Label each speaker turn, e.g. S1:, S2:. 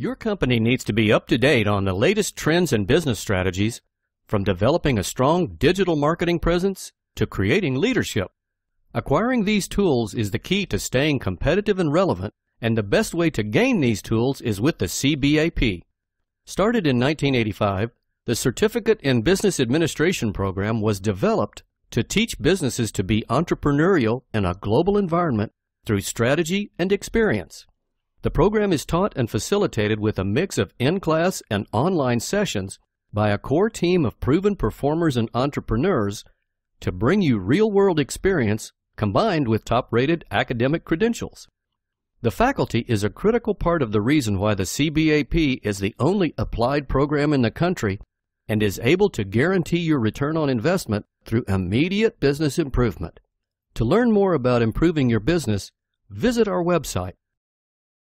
S1: Your company needs to be up to date on the latest trends and business strategies, from developing a strong digital marketing presence to creating leadership. Acquiring these tools is the key to staying competitive and relevant, and the best way to gain these tools is with the CBAP. Started in 1985, the Certificate in Business Administration program was developed to teach businesses to be entrepreneurial in a global environment through strategy and experience. The program is taught and facilitated with a mix of in-class and online sessions by a core team of proven performers and entrepreneurs to bring you real-world experience combined with top-rated academic credentials. The faculty is a critical part of the reason why the CBAP is the only applied program in the country and is able to guarantee your return on investment through immediate business improvement. To learn more about improving your business, visit our website